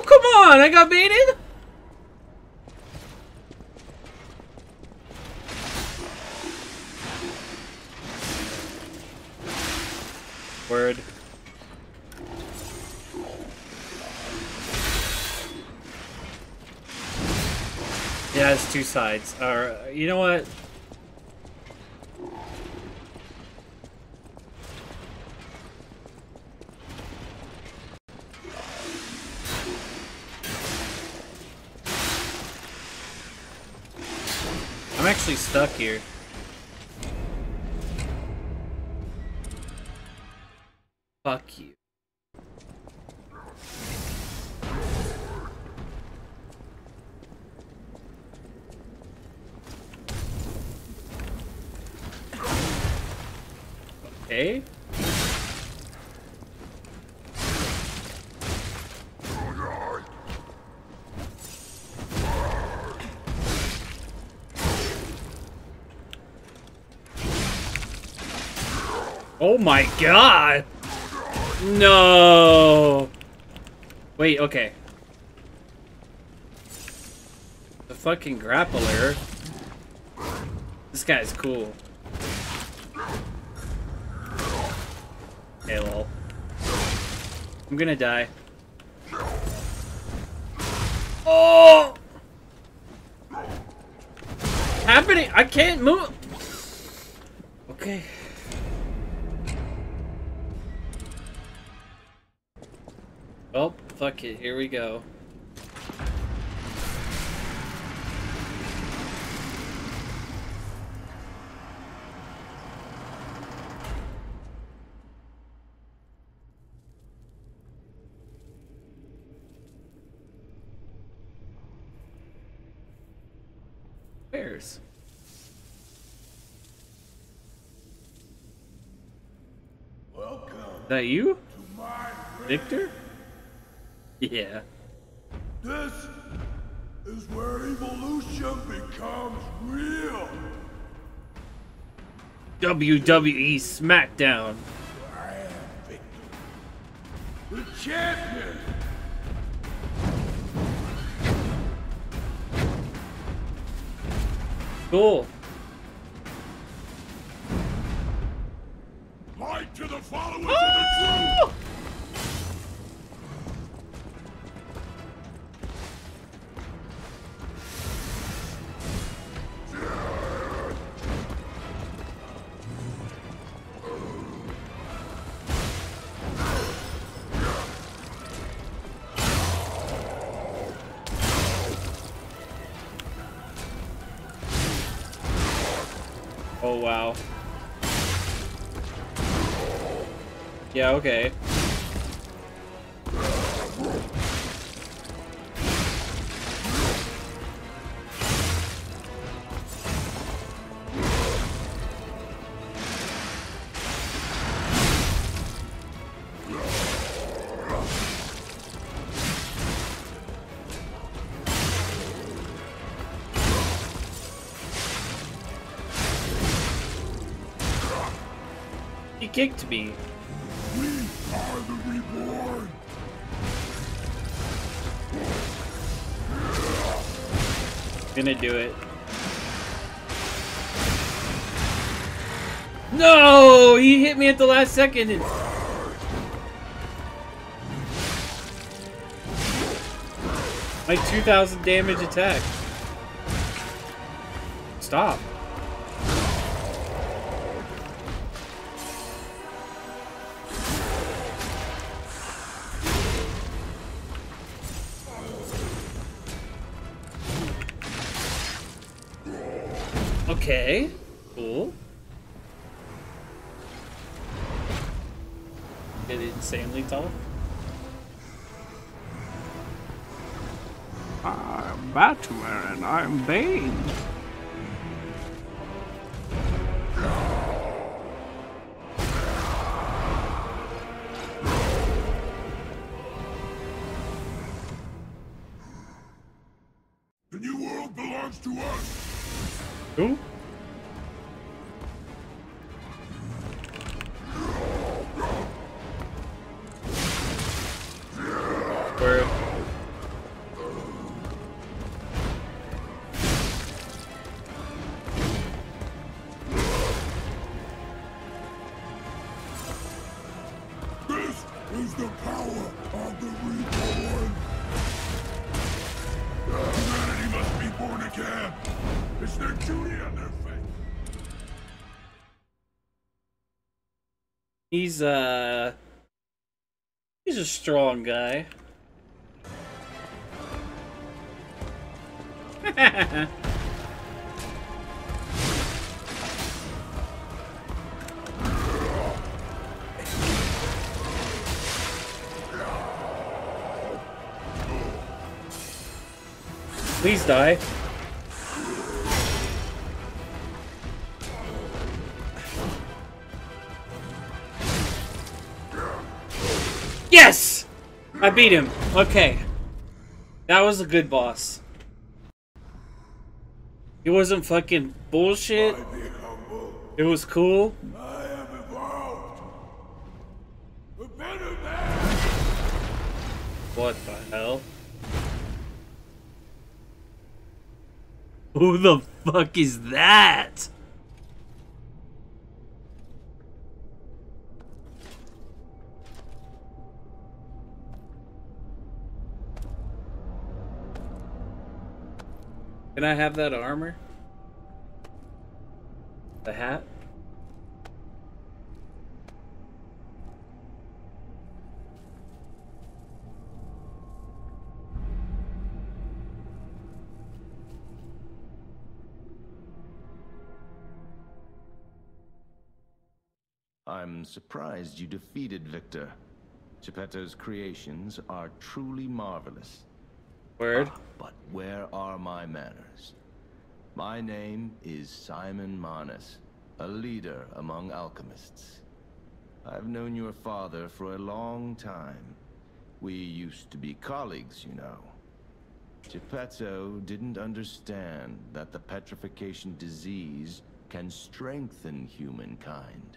Oh, come on! I got baited? Word. Yeah, it's two sides. Or, you know what? Actually stuck here. Fuck you. Okay. Oh my god! No! Wait, okay. The fucking grappler. This guy's cool. Hey, lol. I'm gonna die. Oh! Happening! I can't move! Okay. Oh, fuck it. Here we go. Where's? Welcome Is that you? to my Victor? Yeah. This is where evolution becomes real. WWE SmackDown. I am Victor, the champion. Cool. Light to the followers oh, Oh, wow. Yeah, okay. He kicked me. We are the reborn. Gonna do it. No! He hit me at the last second. and- My 2000 damage attack. Stop. Okay. Cool. Get insanely tough. I'm Batman, I'm Bane. He's uh he's a strong guy. Please die. Yes! I beat him. Okay. That was a good boss. It wasn't fucking bullshit. By being humble, It was cool. I am evolved. A better man. What the hell? Who the fuck is that? Can I have that armor? The hat? I'm surprised you defeated Victor. Geppetto's creations are truly marvelous. Word? Ah, but where are my manners? My name is Simon Manus, a leader among alchemists. I've known your father for a long time. We used to be colleagues, you know. Geppetto didn't understand that the petrification disease can strengthen humankind.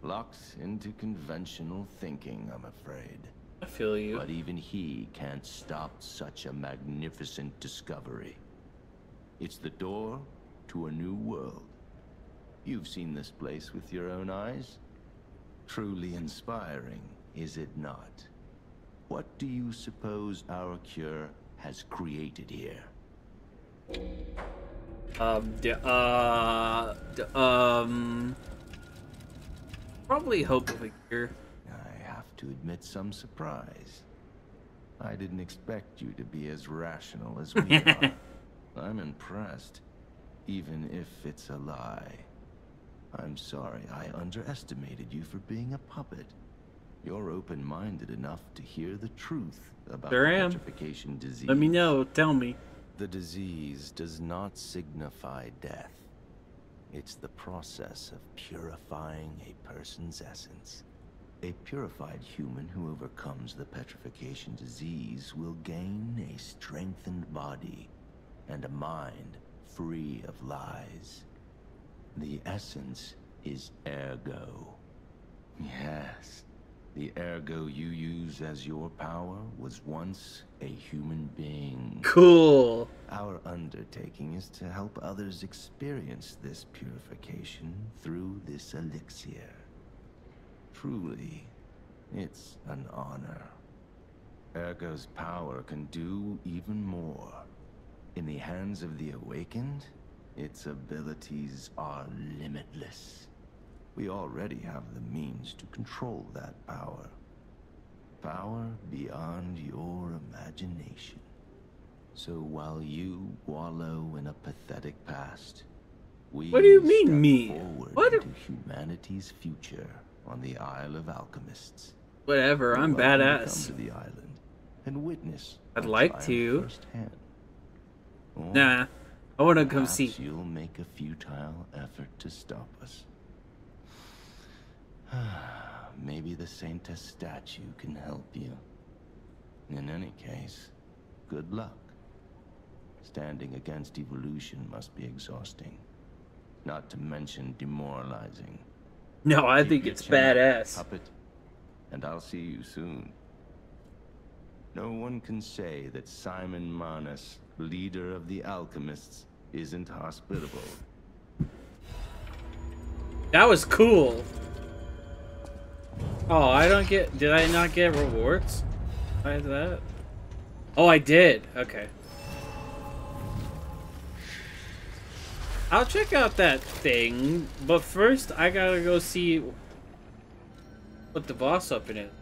Locked into conventional thinking, I'm afraid. I feel you. But even he can't stop such a magnificent discovery. It's the door to a new world. You've seen this place with your own eyes. Truly inspiring, is it not? What do you suppose our cure has created here? Um, d- uh, d- um, probably hope of a cure. To admit some surprise. I didn't expect you to be as rational as we are. I'm impressed, even if it's a lie. I'm sorry I underestimated you for being a puppet. You're open-minded enough to hear the truth about Sure petrification disease. Let me know. Tell me. The disease does not signify death. It's the process of purifying a person's essence. A purified human who overcomes the petrification disease will gain a strengthened body and a mind free of lies. The essence is ergo. Yes, the ergo you use as your power was once a human being. Cool. Our undertaking is to help others experience this purification through this elixir. Truly, it's an honor. Ergo's power can do even more. In the hands of the awakened, its abilities are limitless. We already have the means to control that power. Power beyond your imagination. So while you wallow in a pathetic past, we What do you mean, me? forward What? into humanity's future on the Isle of Alchemists. Whatever. I'm You're to badass. Come to the island and witness. I'd like to. Nah. I want to come see. You'll make a futile effort to stop us. Maybe the Saintess statue can help you. In any case, good luck. Standing against evolution must be exhausting. Not to mention demoralizing. No, I think it's badass. Puppet, and I'll see you soon. No one can say that Simon Manus, leader of the alchemists, isn't hospitable. That was cool. Oh, I don't get. Did I not get rewards? By that? Oh, I did. Okay. I'll check out that thing, but first I gotta go see Put the boss up in it.